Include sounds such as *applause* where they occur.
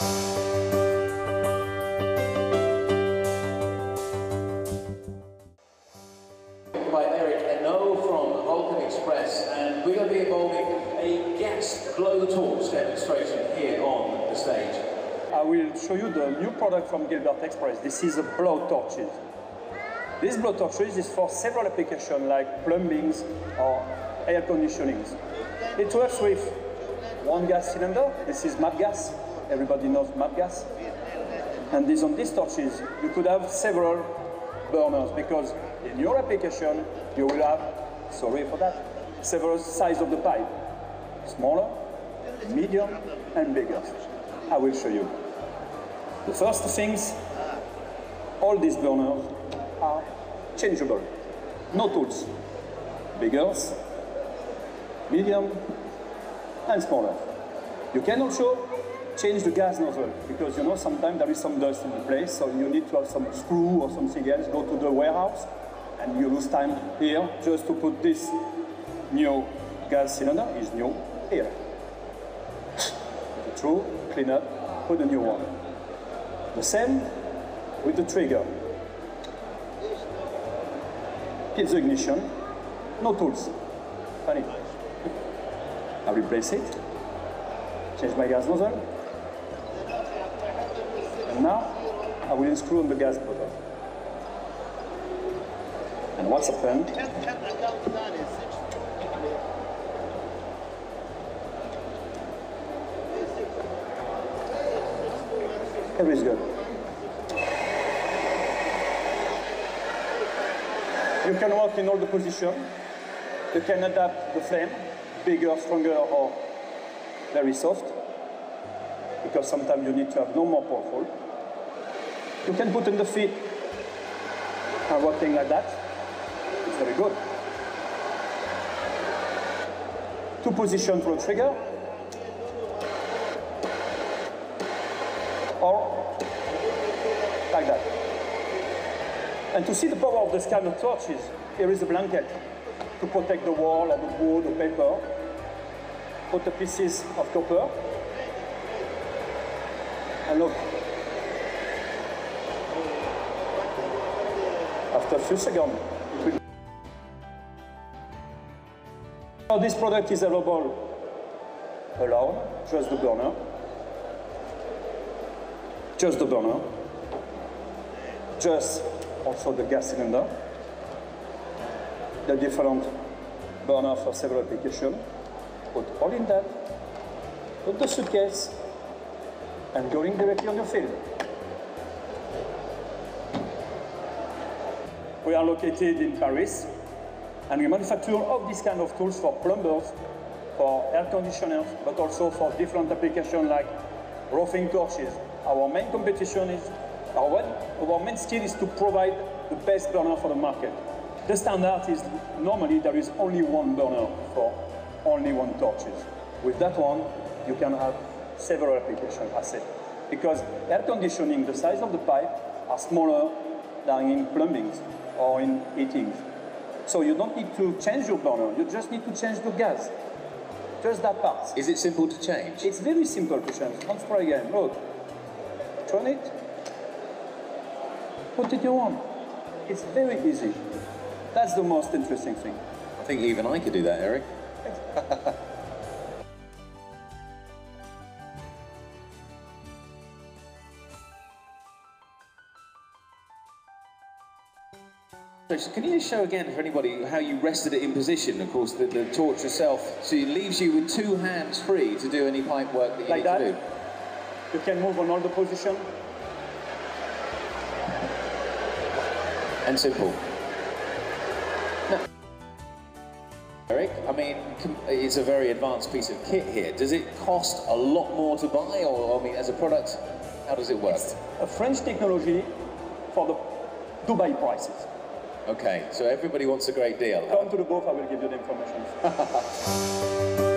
by Eric Henot from Vulcane Express, and we're going to be involving a gas glow torch demonstration here on the stage. I will show you the new product from Guilbert Express. This is a blow torches. This blow torches is for several applications like plumbings or air conditionings. It works with one gas cylinder. This is MAP gas. Everybody knows MAP gas. And on these torches, you could have several burners because in your application, you will have, sorry for that, several size of the pipe. Smaller, medium, and bigger. I will show you. The first things, all these burners are changeable. No tools. Bigger, medium, and smaller. You can also change the gas nozzle because you know sometimes there is some dust in the place, so you need to have some screw or something else. Go to the warehouse, and you lose time here just to put this new gas cylinder is new here. Through, clean up, put a new one. The same with the trigger. Hit the ignition, no tools. Funny. I replace it, change my gas nozzle, now I will unscrew on the gas bottle. And what's happened? Everything's good. You can work in all the positions. You can adapt the flame, bigger, stronger, or very soft, because sometimes you need to have no more powerful. You can put in the feet and working like that. It's very good. Two positions for trigger, or like that. And to see the power of the of torches, here is a blanket to protect the wall or the wood or paper. Put the pieces of copper. And look. After a few seconds. Now this product is available alone, just the burner. Just the burner. Just also the gas cylinder. The different burner for several applications. Put all in that. Put the suitcase and going directly on your field. We are located in Paris and we manufacture all these kind of tools for plumbers, for air conditioners, but also for different applications like roofing torches. Our main competition is, our, our main skill is to provide the best burner for the market. The standard is normally there is only one burner for only one torches. With that one, you can have several applications, I said. Because air conditioning, the size of the pipe are smaller in plumbing or in heating. So you don't need to change your burner, you just need to change the gas. Just that part. Is it simple to change? It's very simple to change. Once try again. Look. Turn it. Put it you want. It's very easy. That's the most interesting thing. I think even I could do that, Eric. *laughs* So can you just show again for anybody how you rested it in position? Of course, the, the torch itself, so it leaves you with two hands free to do any pipe work that you Like need that? to do. You can move on all the position. And simple. Now, Eric, I mean, it's a very advanced piece of kit here. Does it cost a lot more to buy, or I mean, as a product, how does it work? A French technology for the Dubai prices. Okay, so everybody wants a great deal. Come to the booth, I will give you the information. *laughs*